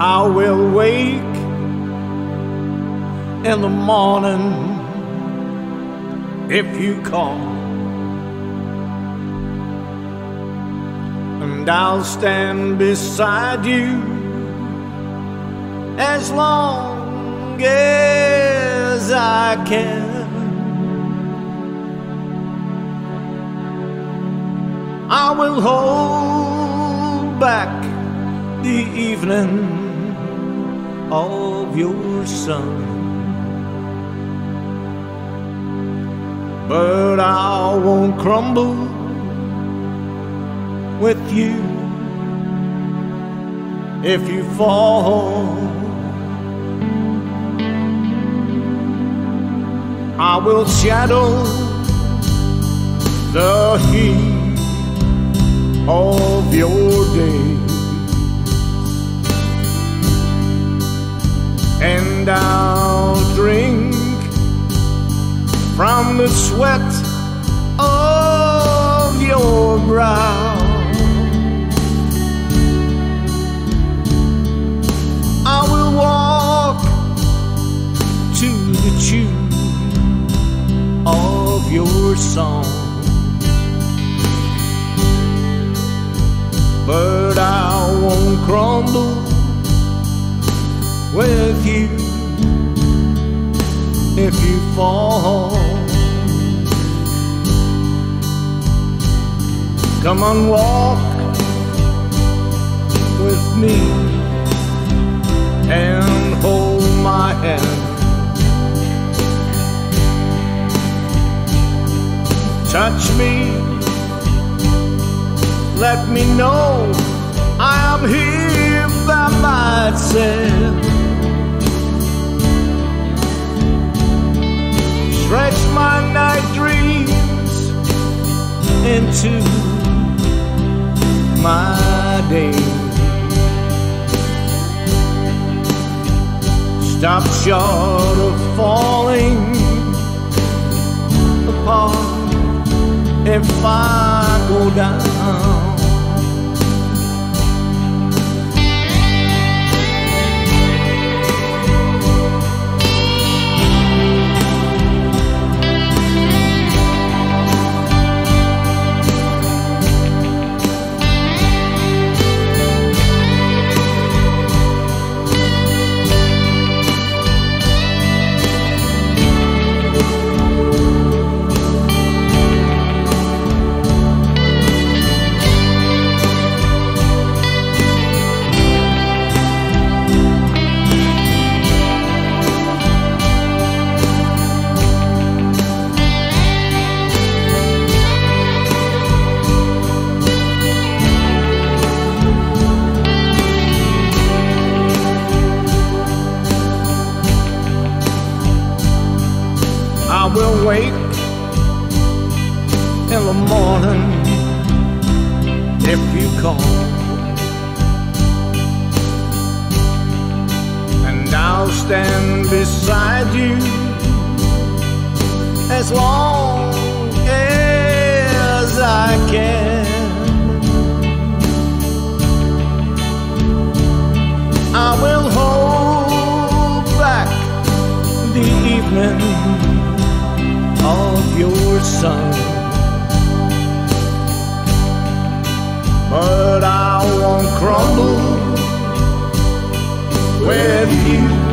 I will wake in the morning if you call. And I'll stand beside you as long as I can. I will hold back the evening of your sun. But I won't crumble with you if you fall. I will shadow the heat of your day. From the sweat of your brow. I will walk to the tune of your song. but I won't crumble with you if you fall. Come on, walk with me and hold my hand. Touch me let me know I am here by myself. Stretch my night dreams into my day. Stop short of falling apart if I go down. In the morning if you call. And I'll stand beside you as long sun. But I won't crumble with you